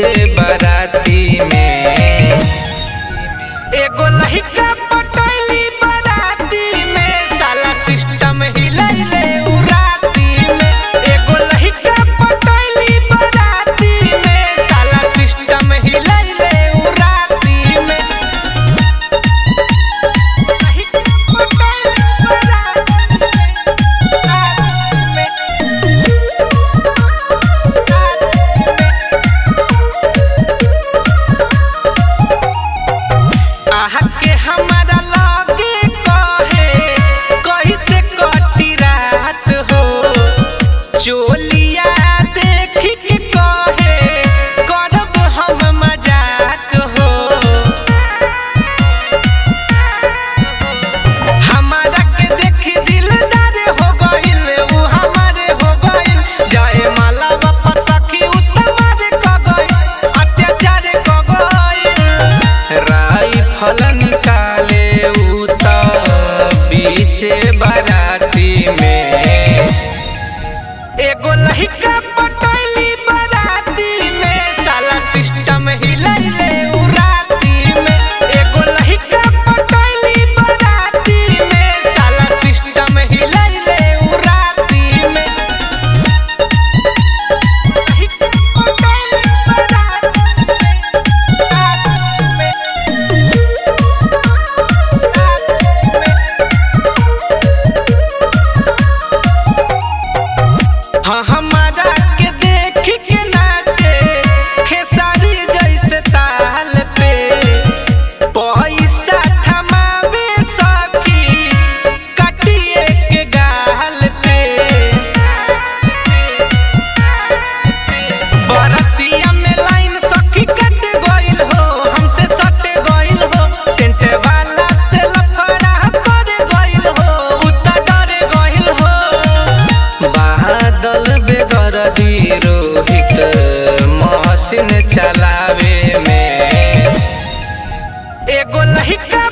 बारात हलन एगो लहिका